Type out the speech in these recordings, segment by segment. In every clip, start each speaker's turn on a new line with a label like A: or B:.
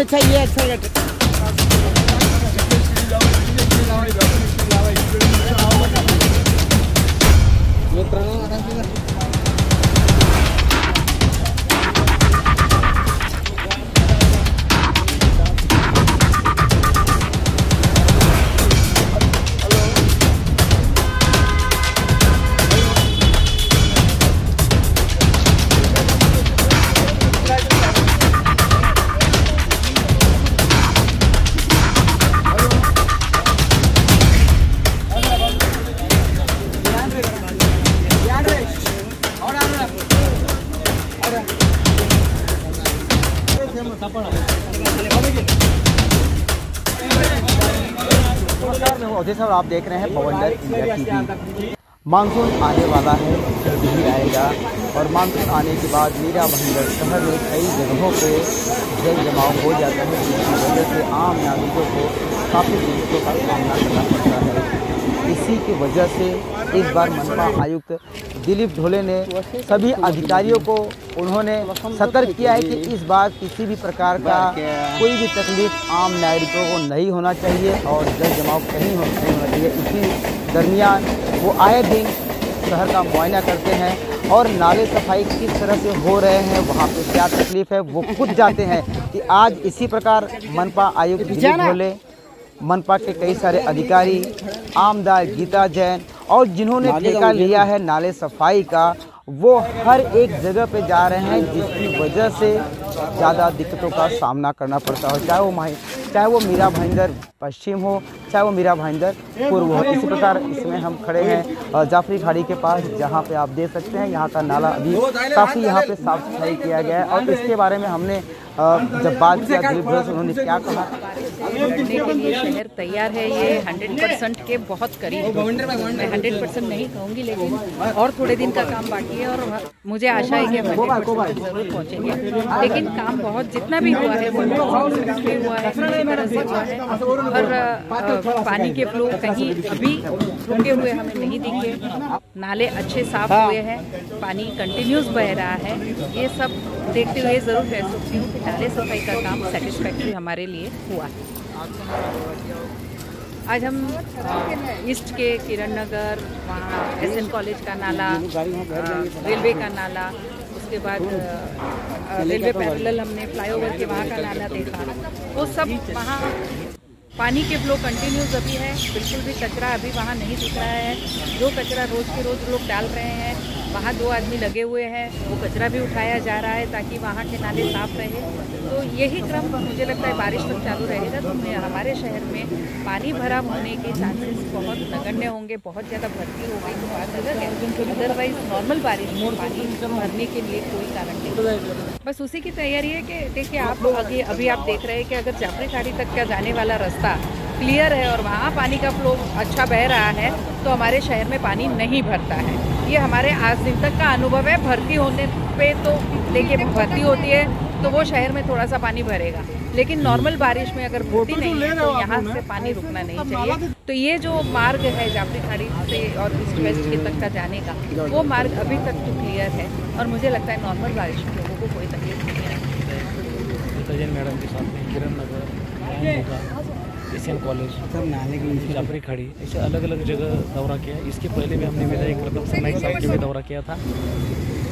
A: अच्छा ये अच्छा लगा नमस्कार मैं हूँ। अजय और आप देख रहे हैं पवंडर इंडिया टीवी। मानसून आने वाला है जल्द ही आएगा। और मानसून आने के बाद मीरा भंडर शहर में कई जगहों पे जल जमाव हो जाता है, जिसकी वजह से आम नागरिकों को काफ़ी दिक्कतों का सामना करना पड़ता है। इसी की वजह से इस बार मनपा आयुक्त दिलीप ढोले ने सभी अधिकारियों को उन्होंने सतर्क किया है कि इस बार किसी भी प्रकार का कोई भी तकलीफ़ आम नागरिकों को नहीं होना चाहिए और जल जमाव कहीं हो नहीं होना चाहिए। इसी दरमियान वो आए दिन शहर का मुआयना करते हैं और नाले सफ़ाई किस तरह से हो रहे हैं वहाँ पे क्या तकलीफ़ है वो खुद जाते हैं कि आज इसी प्रकार मनपा आयुक्त दिलीप ढोले मनपा के कई सारे अधिकारी आमदार गीता जैन और जिन्होंने ठेका लिया है नाले सफ़ाई का वो हर एक जगह पे जा रहे हैं जिसकी वजह से ज़्यादा दिक्कतों का सामना करना पड़ता है। चाहे वो माही चाहे वो मीरा भाईंदर पश्चिम हो, चाहे वो मीरा भाईंदर पूर्व हो, इसी प्रकार इसमें हम खड़े हैं जाफरी खाड़ी के पास, जहाँ पे आप देख सकते हैं, यहाँ का नाला अभी काफ़ी यहाँ पे साफ़ सफ़ाई किया गया है। और इसके बारे में हमने जब बात किया दिलीप से उन्होंने क्या कहा?
B: शहर तैयार है, ये हंड्रेड परसेंट के बहुत करीब मैं हंड्रेड परसेंट नहीं कहूँगी, लेकिन और थोड़े दिन का काम बाकी है और मुझे आशा है कि हम ज़रूर पहुँचेंगे। लेकिन काम बहुत, जितना भी हुआ है, वो हुआ है। अच्छी है। और पानी के फ्लो कहीं अभी रुके हुए हमें नहीं दिखे। नाले अच्छे साफ़ हुए हैं पानी कंटिन्यूस बह रहा है। ये सब देखते हुए ज़रूर कह सकती हूँ कि नाले सफ़ाई का काम सेटिस्फैक्ट्री हमारे लिए हुआ। है आज हम ईस्ट के किरण नगर वहाँ एस एन कॉलेज का नाला रेलवे का नाला उसके बाद रेलवे पैरेलल हमने फ्लाईओवर के वहाँ का नाला देखा। वो सब वहाँ पानी के फ्लो कंटिन्यूस अभी है, बिल्कुल भी कचरा अभी वहाँ नहीं दिख रहा है। जो कचरा रोज के रोज लोग डाल रहे हैं वहाँ दो आदमी लगे हुए हैं, वो कचरा भी उठाया जा रहा है ताकि वहाँ के नाले साफ़ रहे। तो यही क्रम मुझे लगता है बारिश तक चालू रहेगा तो हमारे शहर में पानी भरा होने के चांसेस बहुत नगण्य होंगे, बहुत ज़्यादा भर्ती हो गई तो बात अदरवाइज़ नॉर्मल बारिश में पानी भरने के लिए कोई कारण नहीं। बस उसी की तैयारी है कि देखिए, आप अभी अभी आप देख रहे हैं कि अगर जाफरी खाड़ी तक का जाने वाला रास्ता क्लियर है और वहाँ पानी का फ्लो अच्छा बह रहा है तो हमारे शहर में पानी नहीं भरता है। ये हमारे आज दिन तक का अनुभव है भर्ती होने पे तो देखिए भर्ती होती है तो वो शहर में थोड़ा सा पानी भरेगा लेकिन नॉर्मल बारिश में अगर भर्ती नहीं है तो यहाँ से पानी रुकना नहीं चाहिए तो ये जो मार्ग है जाफरी खाड़ी से और ईस्ट वेस्ट के तक का जाने का वो मार्ग अभी तक तो क्लियर है और मुझे लगता है नॉर्मल बारिश में लोगों को कोई तकलीफ़ नहीं है
C: मैडम के साथ Kiran Nagar S N college Jafri खड़ी ऐसे अलग अलग जगह दौरा किया। इसके पहले भी हमने मेरा एक रकम नाइक साहब के भी दौरा किया था।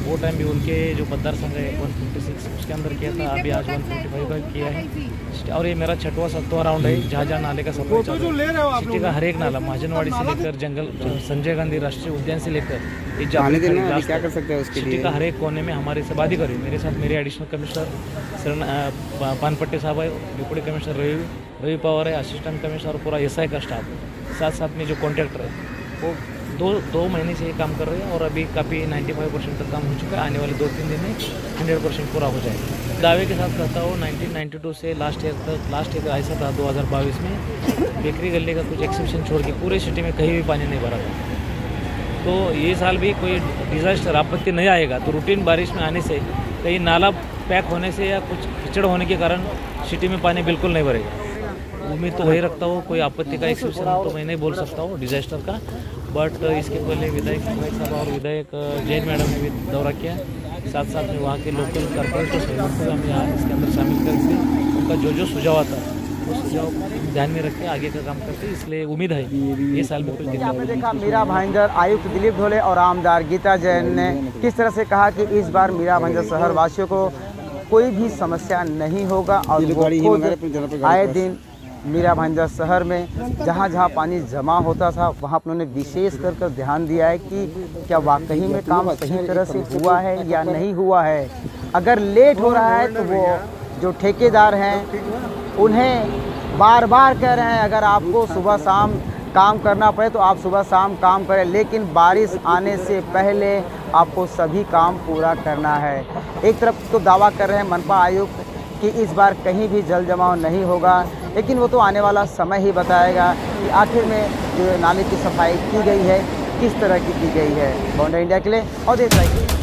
C: वो टाइम भी उनके जो मतदार संघ है वन फिफ्टी सिक्स उसके अंदर किया था अभी आज वन फिफ्टी फाइव का किया है। और ये मेरा छठवा सत्तवा राउंड है जहाँ नाले का सफ़ाई चालू सिटी का हर एक नाला महाजनवाड़ी से लेकर जंगल संजय गांधी राष्ट्रीय उद्यान से लेकर ये
A: क्या कर सकते हैं उसके
C: सिटी का हर एक कोने में हमारे सब अधिकारी मेरे साथ मेरे एडिशनल कमिश्नर शरण पानपट्टे साहब है डिप्टी कमिश्नर रवि रवि पवार है असिस्टेंट कमिश्नर पूरा एस का स्टाफ साथ साथ में जो कॉन्ट्रैक्टर है वो दो दो महीने से ये काम कर रहे हैं और अभी काफ़ी 95 परसेंट तक काम हो चुका है। आने वाले दो, तीन दिन में 100 परसेंट पूरा हो जाएगा। दावे के साथ कहता हूँ 1992 से लास्ट ईयर तक लास्ट ईयर ऐसा था 2022 में, बेकरी गली का कुछ एक्सेप्शन छोड़ के पूरे सिटी में कहीं भी पानी नहीं भरा था। तो ये साल भी कोई डिजास्टर आपत्ति नहीं आएगा। तो रूटीन बारिश में आने से, कहीं नाला पैक होने से या कुछ कीचड़ होने के कारण सिटी में पानी बिल्कुल नहीं भरेगा। उम्मीद तो वही रखता हूँ, कोई आपत्ति का एक्सेप्शन तो मैं नहीं बोल सकता हूँ डिजास्टर का। बट इसके पहले विधायक विधायक साहब और विधायक जैन मैडम ने भी दौरा किया। साथ साथ में वहाँ के लोकल कॉर्पोरेटर्स हैं उनको हम यहाँ इसके अंदर शामिल करके उनका जो जो सुझाव आता है वो सुझाव ध्यान में रख के आगे का काम करते हैं इसलिए उम्मीद है ये साल में कुछ दिन
A: आपने देखा मीरा भाईंदर आयुक्त दिलीप ढोले और आमदार गीता जैन ने किस तरह से कहा कि इस बार मीरा भाईंदर शहर वासियों को कोई भी समस्या नहीं होगा और आए दिन मीरा भाईंदर शहर में, जहाँ जहाँ पानी जमा होता था, वहाँ उन्होंने विशेष कर कर ध्यान दिया है कि क्या वाकई में काम सही तरह से हुआ है या नहीं हुआ है। अगर लेट हो रहा है तो वो जो ठेकेदार हैं, उन्हें बार बार कह रहे हैं, अगर आपको सुबह शाम काम करना पड़े तो आप सुबह शाम काम करें। लेकिन बारिश आने से पहले आपको सभी काम पूरा करना है। एक तरफ़ तो दावा कर रहे हैं मनपा आयुक्त कि इस बार कहीं भी जल जमाव नहीं होगा। लेकिन वो तो आने वाला समय ही बताएगा कि आखिर में जो नाले की सफ़ाई की गई है, किस तरह की की गई है। बाउंड्री इंडिया के लिए और देश